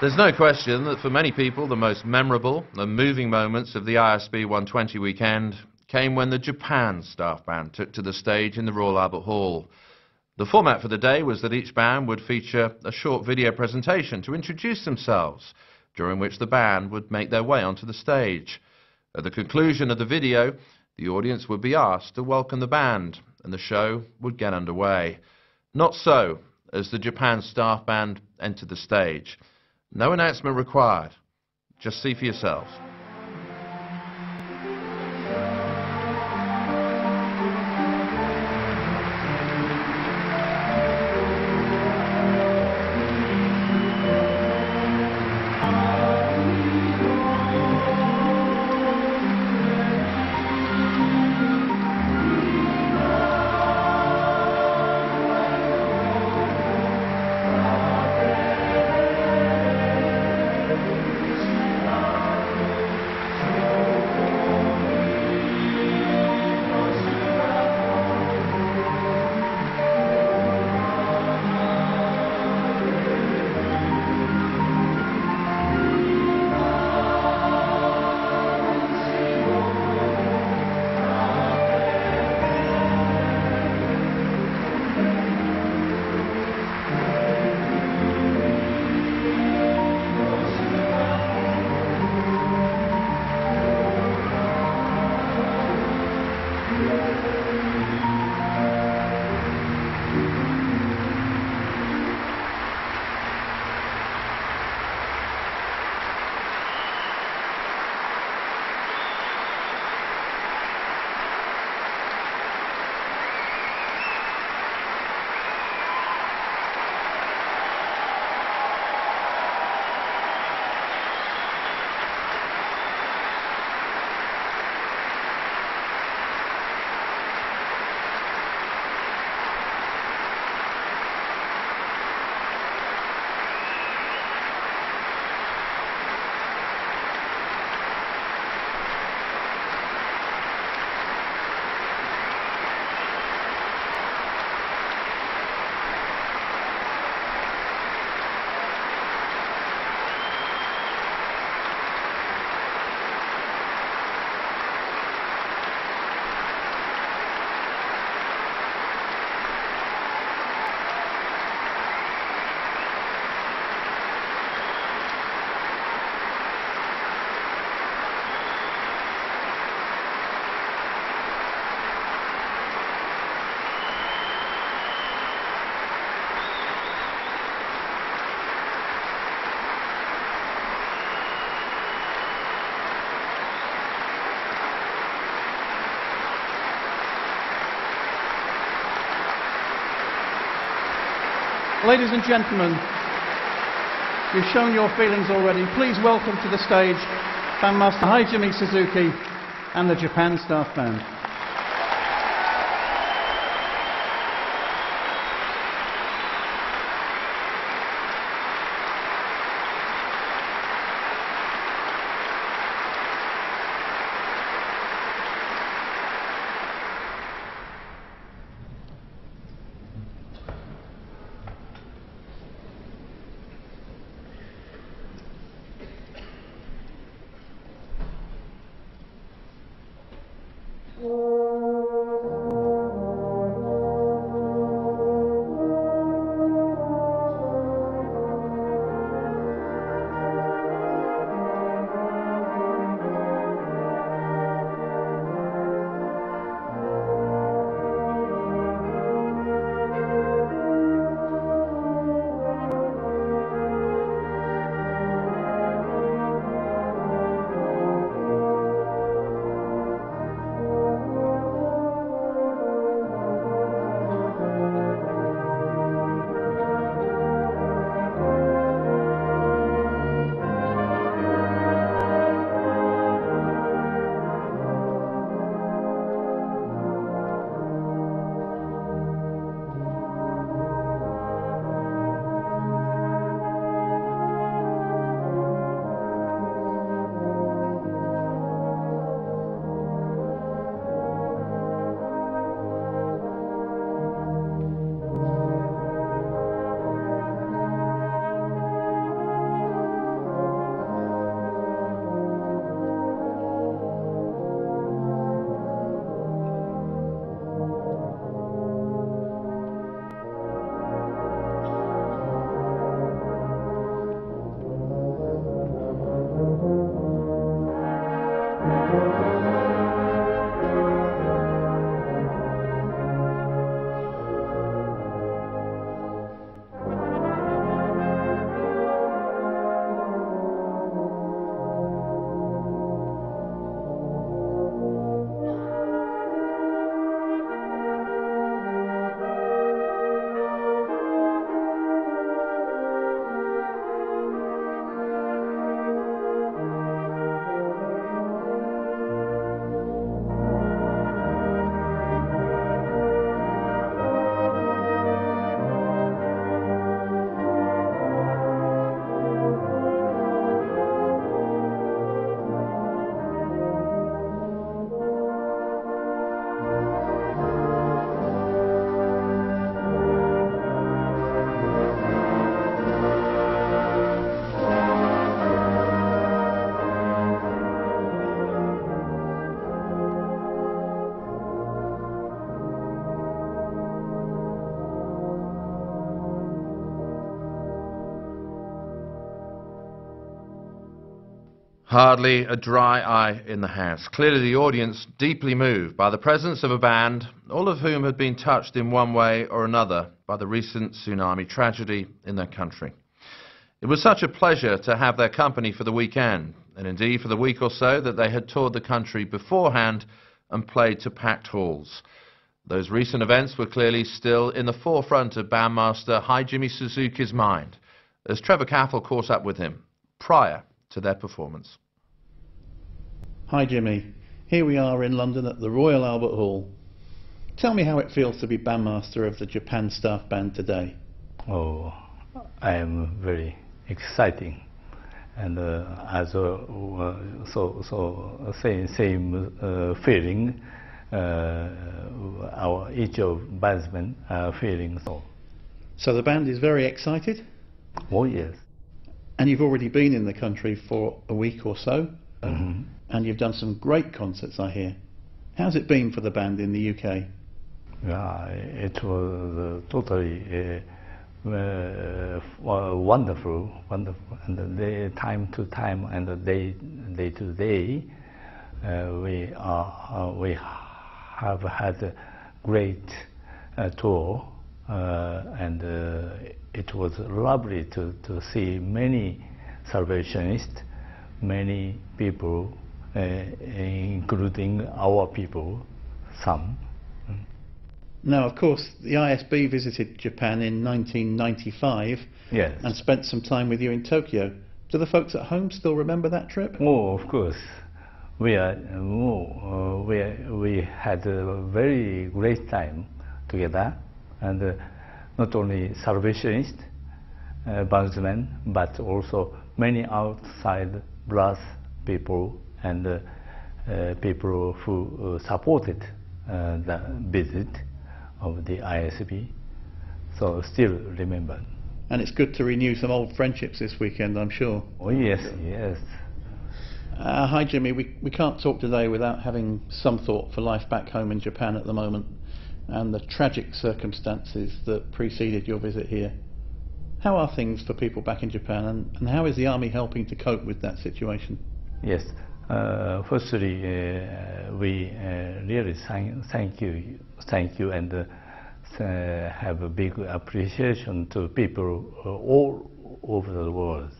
There's no question that for many people the most memorable and moving moments of the ISB 120 weekend came when the Japan staff band took to the stage in the Royal Albert Hall. The format for the day was that each band would feature a short video presentation to introduce themselves, during which the band would make their way onto the stage. At the conclusion of the video, the audience would be asked to welcome the band, and the show would get underway. Not so as the Japan staff band entered the stage. No announcement required. Just see for yourselves. Ladies and gentlemen, you've shown your feelings already. Please welcome to the stage Bandmaster Hajime Suzuki and the Japan Staff Band. Hardly a dry eye in the house. Clearly the audience deeply moved by the presence of a band, all of whom had been touched in one way or another by the recent tsunami tragedy in their country. It was such a pleasure to have their company for the weekend, and indeed for the week or so that they had toured the country beforehand and played to packed halls. Those recent events were clearly still in the forefront of bandmaster Hajime Suzuki's mind, as Trevor Cathell caught up with him prior to their performance. Hajime, here we are in London at the Royal Albert Hall. Tell me how it feels to be bandmaster of the Japan staff band today. Oh, I am very exciting, and uh, as a, uh, so so same same uh, feeling. Uh, our each of bandsmen are feeling so. So the band is very excited. Oh yes. And you've already been in the country for a week or so, Mm -hmm. and you've done some great concerts, I hear. How's it been for the band in the UK? Yeah, it was uh, totally uh, uh, wonderful, wonderful, and the time to time and day day to day, uh, we are uh, we have had a great uh, tour, and it was lovely to, to see many Salvationists, many people, uh, including our people, some. Now, of course, the ISB visited Japan in 1995 yes. and spent some time with you in Tokyo. Do the folks at home still remember that trip? Oh, of course. We, are, oh, uh, we, we had a very great time together. And. Uh, not only Salvationist uh, bandsmen, but also many outside brass people and uh, uh, people who uh, supported uh, the visit of the ISB. So still remember. And it's good to renew some old friendships this weekend, I'm sure. Oh yes, yes. Uh, Hajime, we, we can't talk today without having some thought for life back home in Japan at the moment and the tragic circumstances that preceded your visit here. How are things for people back in Japan and, and how is the army helping to cope with that situation? Yes, uh, firstly, uh, we uh, really thank, thank, you, thank you and uh, have a big appreciation to people uh, all over the world.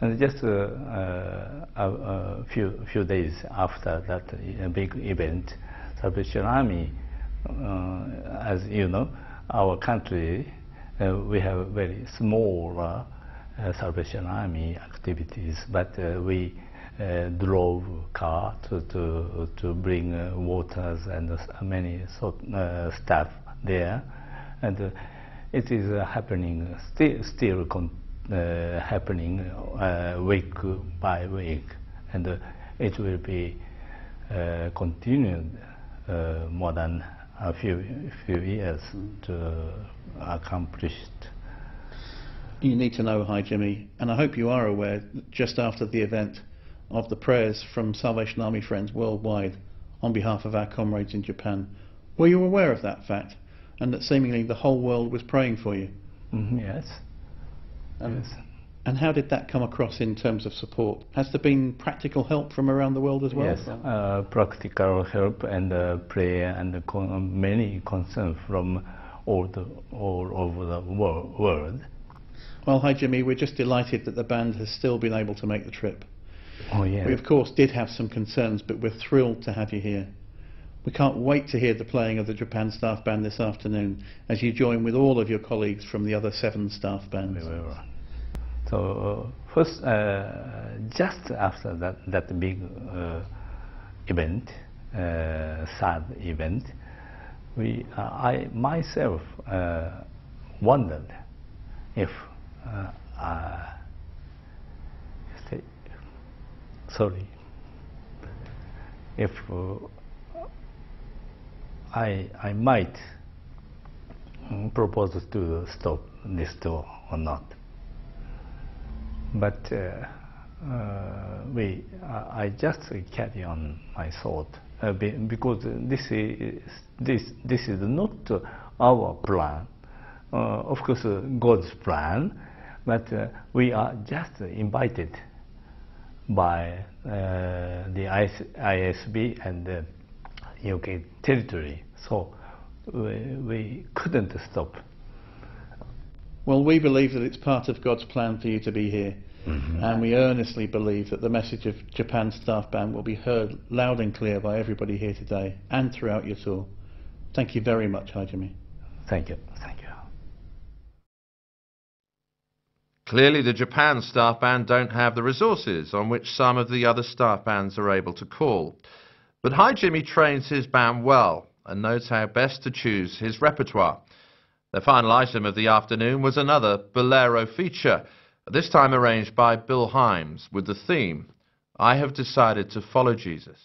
And just uh, a, a, few, few days after that big event, Salvation Army uh, Uh, as you know, our country, uh, we have very small uh, uh Salvation Army activities, but uh, we drove car to, to, to bring waters and many sort, stuff there. And it is happening, still, still uh, happening uh, week by week, and uh, it will be continued more than a few few years to accomplish it. You need to know, Hajime, and I hope you are aware just after the event of the prayers from Salvation Army friends worldwide on behalf of our comrades in Japan. Were you aware of that fact and that seemingly the whole world was praying for you? Mm -hmm, yes. Um, yes. And how did that come across in terms of support? Has there been practical help from around the world as well? Yes, uh, practical help and uh, prayer and con many concerns from all, the, all over the wor world. Well, Hajime, we're just delighted that the band has still been able to make the trip. Oh, yeah. We of course did have some concerns, but we're thrilled to have you here. We can't wait to hear the playing of the Japan Staff Band this afternoon as you join with all of your colleagues from the other seven staff bands. So uh, first, uh, just after that that big uh, event, sad event, we I myself wondered if sorry if I I might propose to stop this tour or not but uh, uh, we, I just carry on my thought uh, because this is this this is not our plan. of course, God's plan, but we are just invited by uh, the ISB and the UK territory. So we, we couldn't stop. Well, we believe that it's part of God's plan for you to be here. Mm-hmm. And we earnestly believe that the message of Japan Staff Band will be heard loud and clear by everybody here today and throughout your tour. Thank you very much, Hajime. Thank you. Thank you. Clearly, the Japan staff band don't have the resources on which some of the other staff bands are able to call. But Hajime trains his band well and knows how best to choose his repertoire. The final item of the afternoon was another Bolero feature, this time arranged by Bill Himes with the theme, I have decided to follow Jesus.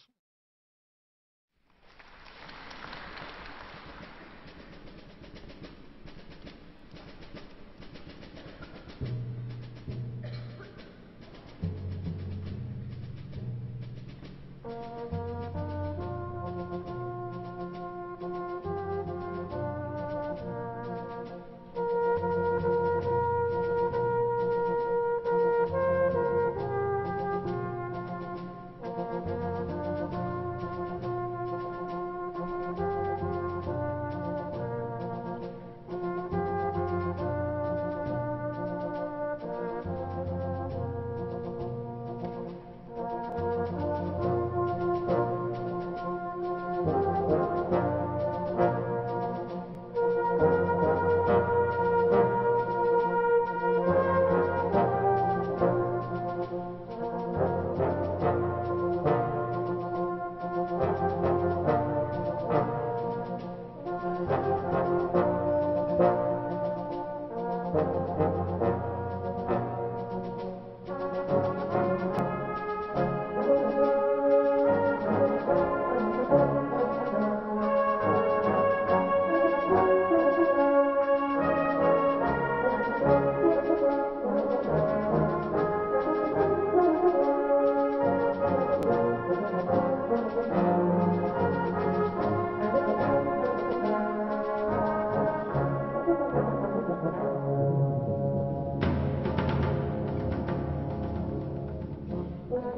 Thank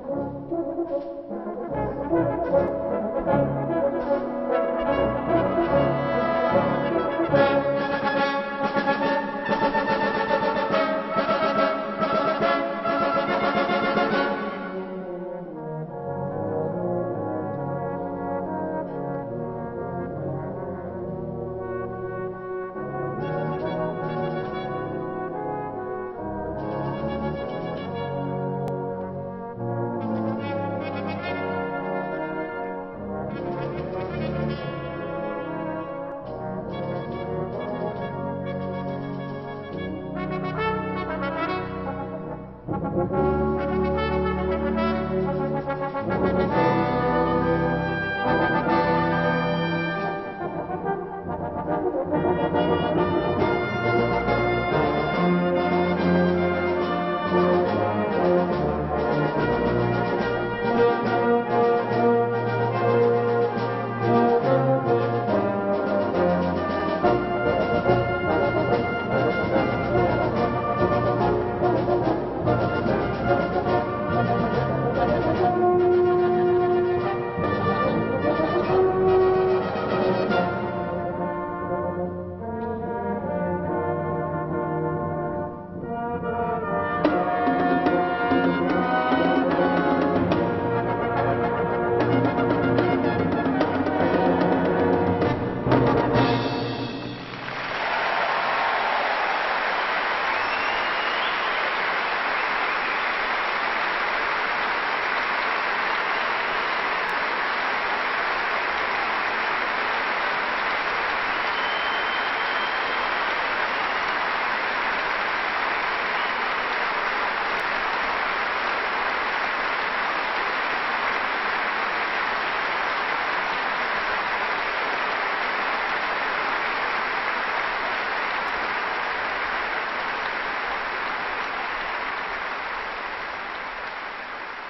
you.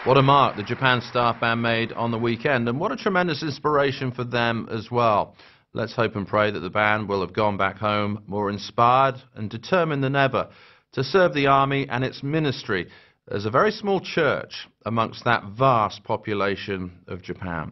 What a mark the Japan staff band made on the weekend, and what a tremendous inspiration for them as well. Let's hope and pray that the band will have gone back home more inspired and determined than ever to serve the army and its ministry as a very small church amongst that vast population of Japan.